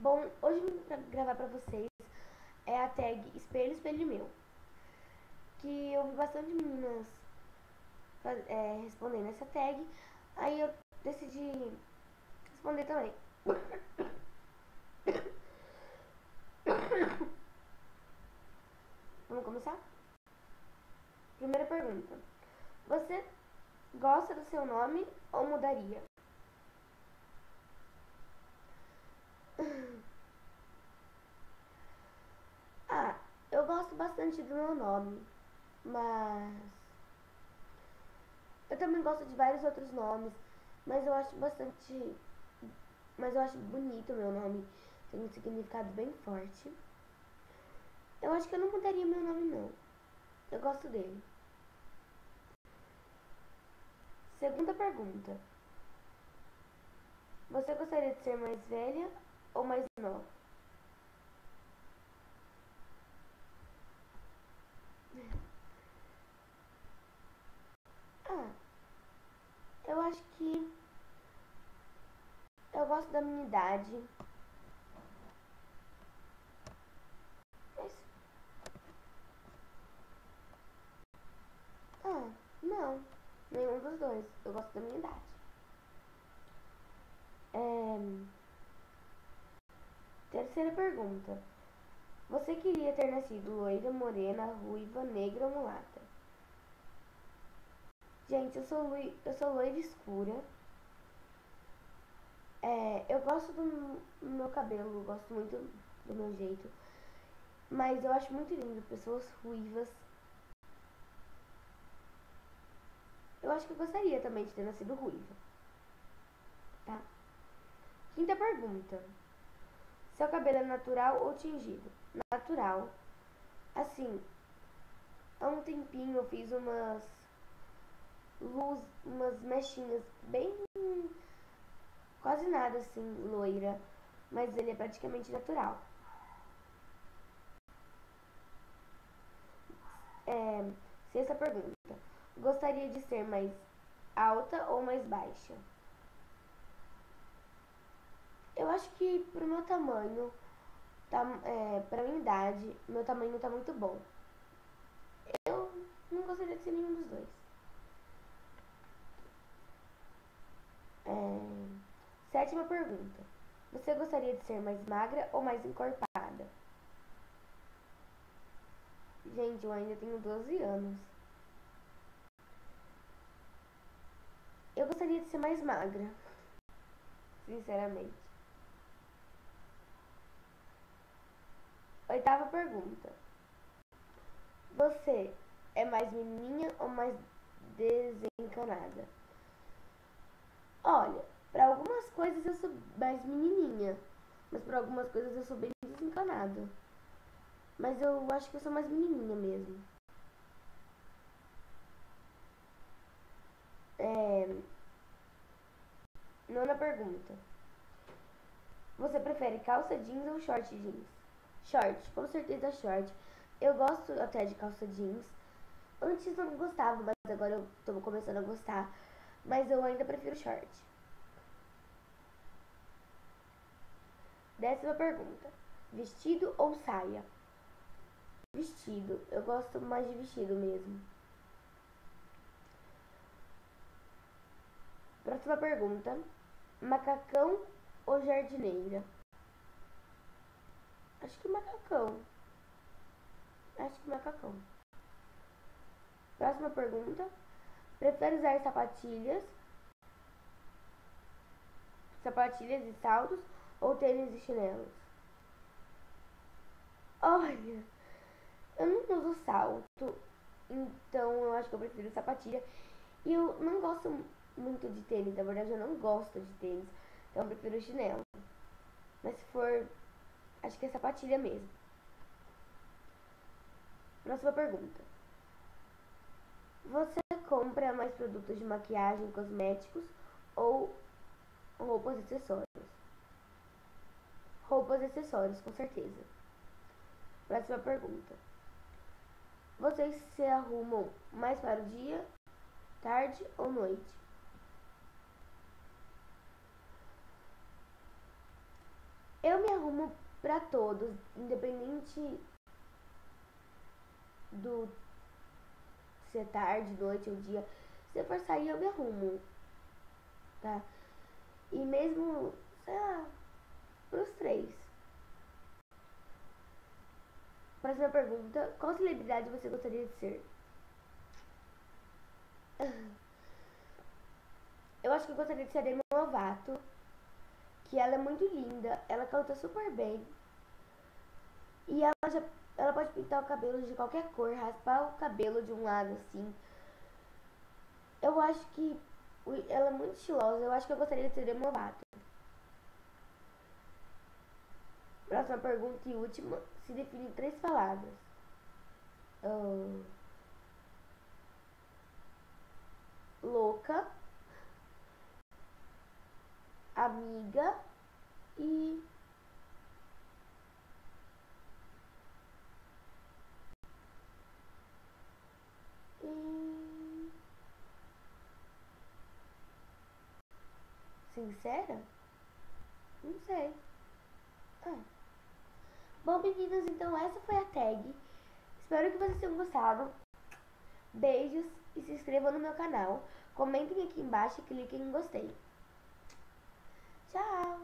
Bom, hoje eu vim gravar pra vocês é a tag Espelho, Espelho Meu. Que eu vi bastante meninas é, respondendo essa tag, aí eu decidi responder também. Vamos começar? Primeira pergunta. Você gosta do seu nome ou mudaria? Ah, eu gosto bastante do meu nome, mas eu também gosto de vários outros nomes, mas eu acho bastante, mas eu acho bonito o meu nome, tem um significado bem forte. Eu acho que eu não mudaria meu nome não. Eu gosto dele. Segunda pergunta. Você gostaria de ser mais velha ou mais nova? Ah, eu acho que eu gosto da minha idade. Mas... Ah, não. Nenhum dos dois. Eu gosto da minha idade. É... Terceira pergunta. Você queria ter nascido loira, morena, ruiva, negra ou mulata? Gente, eu sou, eu sou loira escura. É, eu gosto do meu cabelo, gosto muito do meu jeito. Mas eu acho muito lindo pessoas ruivas. Eu acho que eu gostaria também de ter nascido ruiva. Tá? Quinta pergunta. Seu cabelo é natural ou tingido? Natural. Assim, há um tempinho eu fiz umas luz, umas mechinhas bem quase nada assim loira, mas ele é praticamente natural. É, sexta pergunta. Gostaria de ser mais alta ou mais baixa? Eu acho que pro meu tamanho, tá, é, pra minha idade, meu tamanho tá muito bom. Eu não gostaria de ser nenhum dos dois. É, sétima pergunta. Você gostaria de ser mais magra ou mais encorpada? Gente, eu ainda tenho 12 anos. Eu gostaria de ser mais magra. Sinceramente. Oitava pergunta. Você é mais menininha ou mais desencanada? Olha, para algumas coisas eu sou mais menininha, mas para algumas coisas eu sou bem desencanada. Mas eu acho que eu sou mais menininha mesmo. É... Nona pergunta. Você prefere calça jeans ou short jeans? Short, com certeza short. Eu gosto até de calça jeans. Antes eu não gostava, mas agora eu tô começando a gostar. Mas eu ainda prefiro short. Décima pergunta. Vestido ou saia? Vestido. Eu gosto mais de vestido mesmo. Próxima pergunta. Macacão ou jardineira? Acho que macacão. Acho que macacão. Próxima pergunta. Prefere usar sapatilhas? Sapatilhas e saltos ou tênis e chinelos? Olha, eu não uso salto, então eu acho que eu prefiro sapatilha. E eu não gosto muito de tênis, na verdade eu não gosto de tênis, então eu prefiro chinelo. Mas se for, acho que é sapatilha mesmo. Próxima pergunta. Você compra mais produtos de maquiagem, cosméticos ou roupas e acessórios? Roupas e acessórios, com certeza. Próxima pergunta. Vocês se arrumam mais para o dia, tarde ou noite? Eu me arrumo pra todos, independente do se é tarde, noite ou dia. Se eu for sair, eu me arrumo. Tá? E mesmo, sei lá, pros três. Próxima pergunta: Qual celebridade você gostaria de ser? Eu acho que eu gostaria de ser a Demi Lovato. Que ela é muito linda, ela canta super bem. E ela já ela pode pintar o cabelo de qualquer cor, raspar o cabelo de um lado assim. Eu acho que ela é muito estilosa. Eu acho que eu gostaria de ser Demi Lovato. Próxima pergunta e última. Se define em três palavras. Uh, louca. Amiga. E Sincera? Não sei. Ah. Bom, meninas, então essa foi a tag. Espero que vocês tenham gostado. Beijos e se inscrevam no meu canal. Comentem aqui embaixo e cliquem em gostei. Tchau!